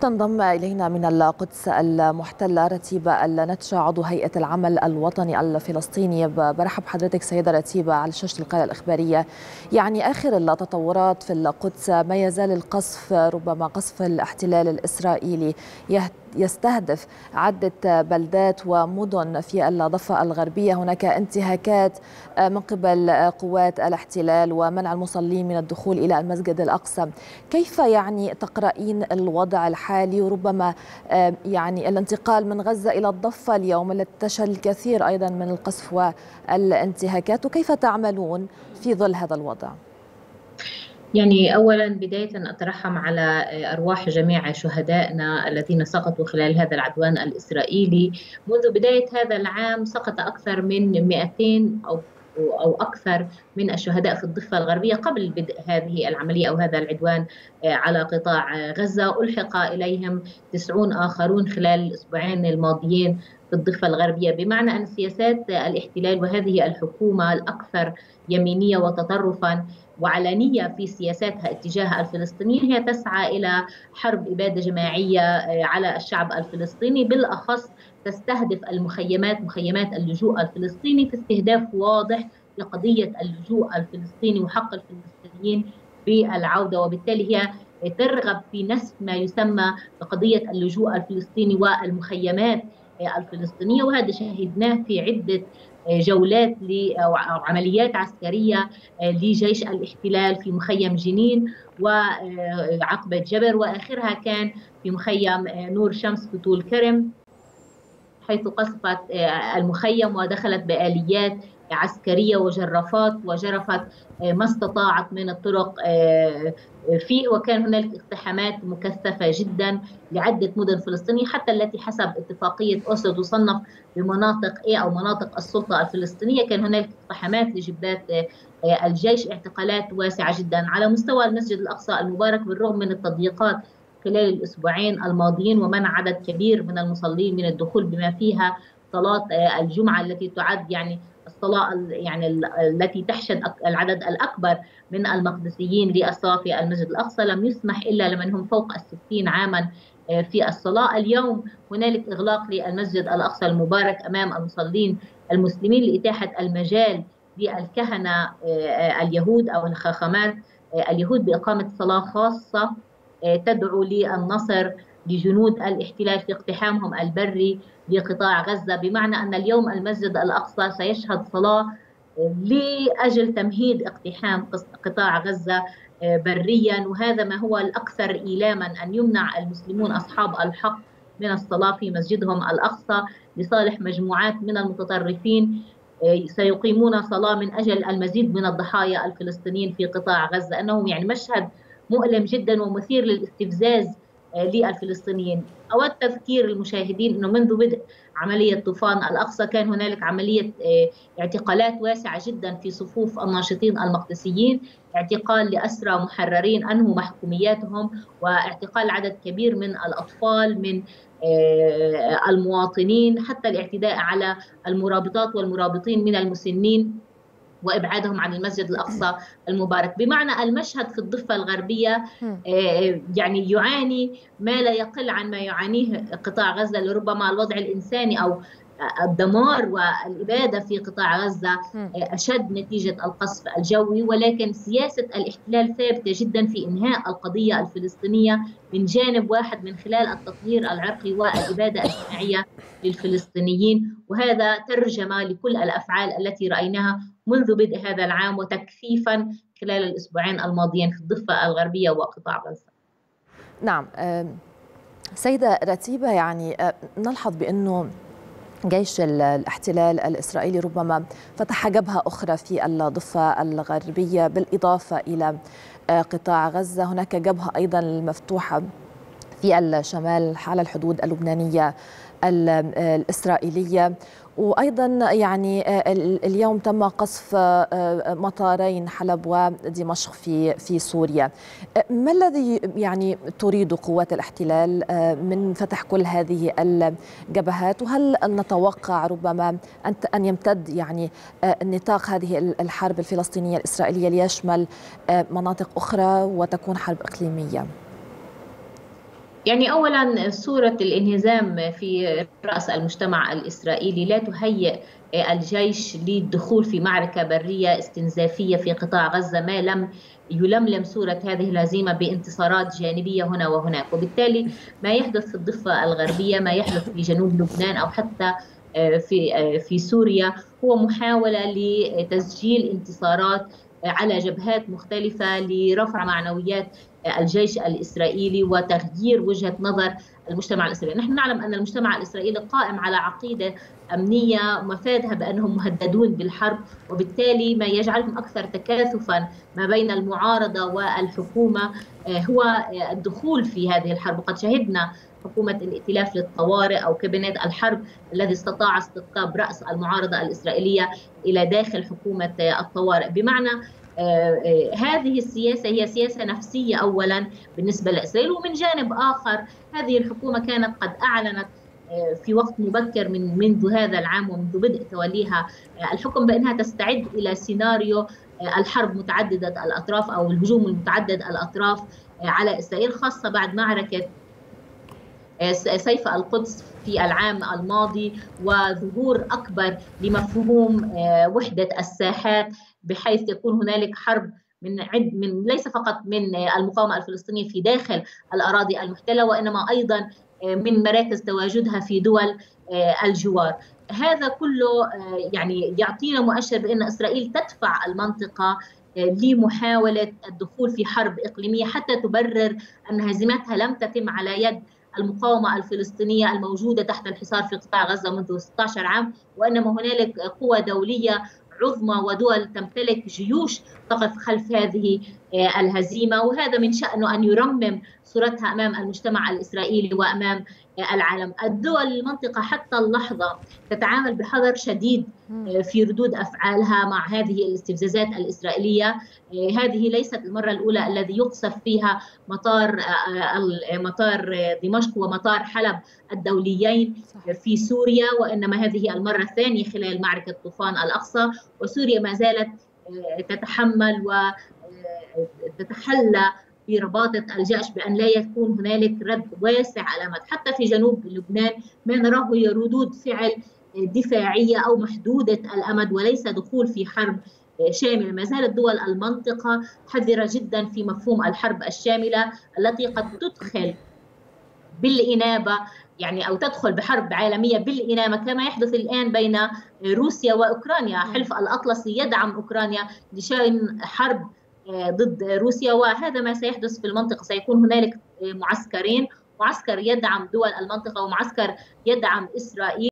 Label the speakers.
Speaker 1: تنضم إلينا من القدس المحتلة رتيبة النتشة عضو هيئة العمل الوطني الفلسطيني. برحب حضرتك سيدة رتيبة على شاشة القناة الإخبارية. يعني آخر التطورات في القدس ما يزال القصف ربما قصف الاحتلال الإسرائيلي يستهدف عدة بلدات ومدن في الضفة الغربية. هناك انتهاكات من قبل قوات الاحتلال ومنع المصلين من الدخول إلى المسجد الأقصى. كيف يعني تقرأين الوضع الحالي؟ وربما يعني الانتقال من غزة إلى الضفة اليوم التي تشهد الكثير أيضا من القصف والانتهاكات وكيف تعملون في ظل هذا الوضع؟
Speaker 2: يعني اولا بداية اترحم على أرواح جميع شهدائنا الذين سقطوا خلال هذا العدوان الإسرائيلي منذ بداية هذا العام سقط أكثر من 200 أو أو أكثر من الشهداء في الضفة الغربية قبل بدء هذه العملية أو هذا العدوان على قطاع غزة. ألحق إليهم 90 آخرون خلال الأسبوعين الماضيين في الضفة الغربية. بمعنى أن سياسات الاحتلال وهذه الحكومة الأكثر يمينية وتطرفا وعلانية في سياساتها اتجاه الفلسطينيين هي تسعى إلى حرب إبادة جماعية على الشعب الفلسطيني بالأخص تستهدف المخيمات مخيمات اللجوء الفلسطيني في استهداف واضح لقضية اللجوء الفلسطيني وحق الفلسطينيين بالعودة وبالتالي هي ترغب في نسف ما يسمى بقضية اللجوء الفلسطيني والمخيمات الفلسطينية. وهذا شهدناه في عدة جولات أو عمليات عسكرية لجيش الاحتلال في مخيم جنين وعقبة جبر وآخرها كان في مخيم نور شمس في طول كرم حيث قصفت المخيم ودخلت بآليات عسكرية وجرافات وجرفت ما استطاعت من الطرق فيه وكان هناك اقتحامات مكثفة جدا لعدة مدن فلسطينية حتى التي حسب اتفاقية أوسلو تصنف بمناطق إيه أو مناطق السلطة الفلسطينية كان هناك اقتحامات لجبات الجيش اعتقالات واسعة جدا على مستوى المسجد الأقصى المبارك بالرغم من التضييقات خلال الأسبوعين الماضيين ومنع عدد كبير من المصلين من الدخول بما فيها صلاة الجمعة التي تعد يعني الصلاة يعني التي تحشد العدد الأكبر من المقدسيين للصلاة في المسجد الأقصى لم يسمح إلا لمن هم فوق الستين عاما في الصلاة. اليوم هنالك إغلاق للمسجد الأقصى المبارك أمام المصلين المسلمين لإتاحة المجال للكهنة اليهود أو الخاخامات اليهود بإقامة صلاة خاصة تدعو للنصر لجنود الاحتلال في اقتحامهم البري لقطاع غزة بمعنى أن اليوم المسجد الأقصى سيشهد صلاة لأجل تمهيد اقتحام قطاع غزة بريا. وهذا ما هو الأكثر إيلاما أن يمنع المسلمون أصحاب الحق من الصلاة في مسجدهم الأقصى لصالح مجموعات من المتطرفين. سيقيمون صلاة من أجل المزيد من الضحايا الفلسطينيين في قطاع غزة أنه يعني مشهد مؤلم جدا ومثير للاستفزاز للفلسطينيين. أود تذكير المشاهدين أنه منذ بدء عملية طوفان الأقصى كان هنالك عملية اعتقالات واسعة جدا في صفوف الناشطين المقدسيين اعتقال لأسرى محررين أنهوا محكومياتهم واعتقال عدد كبير من الأطفال من المواطنين حتى الاعتداء على المرابطات والمرابطين من المسنين. وإبعادهم عن المسجد الأقصى المبارك. بمعنى المشهد في الضفة الغربية يعني يعاني ما لا يقل عن ما يعانيه قطاع غزة لربما الوضع الإنساني أو الدمار والإبادة في قطاع غزة أشد نتيجة القصف الجوي ولكن سياسة الاحتلال ثابتة جدا في إنهاء القضية الفلسطينية من جانب واحد من خلال التطهير العرقي والإبادة الجماعية للفلسطينيين. وهذا ترجمة لكل الأفعال التي رأيناها منذ بدء هذا العام وتكثيفا خلال الأسبوعين الماضيين في الضفة الغربية وقطاع غزة.
Speaker 1: نعم سيدة رتيبة يعني نلحظ بأنه جيش الاحتلال الإسرائيلي ربما فتح جبهة أخرى في الضفة الغربية بالإضافة إلى قطاع غزة. هناك جبهة أيضا مفتوحة في الشمال على الحدود اللبنانية الإسرائيلية. وأيضا يعني اليوم تم قصف مطارين حلب ودمشق في في سوريا. ما الذي يعني تريد قوات الاحتلال من فتح كل هذه الجبهات؟ وهل نتوقع ربما أن يمتد يعني نطاق هذه الحرب الفلسطينية الإسرائيلية ليشمل مناطق أخرى وتكون حرب إقليمية؟
Speaker 2: يعني اولا صورة الانهزام في رأس المجتمع الإسرائيلي لا تهيئ الجيش للدخول في معركة برية استنزافية في قطاع غزة ما لم يلملم صورة هذه الهزيمة بانتصارات جانبية هنا وهناك. وبالتالي ما يحدث في الضفة الغربية ما يحدث في جنوب لبنان أو حتى في في سوريا هو محاولة لتسجيل انتصارات على جبهات مختلفة لرفع معنويات الجيش الإسرائيلي وتغيير وجهة نظر المجتمع الإسرائيلي. نحن نعلم أن المجتمع الإسرائيلي قائم على عقيدة أمنية مفادها بأنهم مهددون بالحرب وبالتالي ما يجعلهم أكثر تكاثفا ما بين المعارضة والحكومة هو الدخول في هذه الحرب. وقد شهدنا حكومة الائتلاف للطوارئ أو كابينت الحرب الذي استطاع استقطاب رأس المعارضة الإسرائيلية إلى داخل حكومة الطوارئ. بمعنى هذه السياسة هي سياسة نفسية أولا بالنسبة لإسرائيل ومن جانب آخر هذه الحكومة كانت قد أعلنت في وقت مبكر من منذ هذا العام ومنذ بدء توليها الحكم بأنها تستعد إلى سيناريو الحرب متعددة الأطراف أو الهجوم المتعدد الأطراف على إسرائيل خاصة بعد معركة سيف القدس في العام الماضي وظهور أكبر لمفهوم وحدة الساحات. بحيث يكون هنالك حرب من عد من ليس فقط من المقاومة الفلسطينية في داخل الأراضي المحتلة وإنما أيضا من مراكز تواجدها في دول الجوار. هذا كله يعني يعطينا مؤشر بأن إسرائيل تدفع المنطقة لمحاولة الدخول في حرب إقليمية حتى تبرر أن هزيمتها لم تتم على يد المقاومة الفلسطينية الموجودة تحت الحصار في قطاع غزة منذ 16 عام وإنما هنالك قوى دولية عظمى ودول تمتلك جيوش تقف خلف هذه الهزيمة وهذا من شأنه أن يرمم صورتها أمام المجتمع الإسرائيلي وأمام العالم. الدول المنطقة حتى اللحظة تتعامل بحذر شديد في ردود أفعالها مع هذه الاستفزازات الإسرائيلية. هذه ليست المرة الأولى الذي يقصف فيها مطار مطار دمشق ومطار حلب الدوليين في سوريا وإنما هذه المرة الثانية خلال معركة طوفان الأقصى. وسوريا ما زالت تتحمل وتتحلى برباطة الجأش بأن لا يكون هنالك رد واسع الأمد حتى في جنوب لبنان ما نراه هي ردود فعل دفاعية أو محدودة الأمد وليس دخول في حرب شاملة. ما زالت دول المنطقة حذرة جدا في مفهوم الحرب الشاملة التي قد تدخل بالإنابة يعني أو تدخل بحرب عالمية بالإنامة كما يحدث الآن بين روسيا وأوكرانيا. حلف الأطلسي يدعم أوكرانيا لشأن حرب ضد روسيا وهذا ما سيحدث في المنطقة. سيكون هنالك معسكرين معسكر يدعم دول المنطقة ومعسكر يدعم إسرائيل.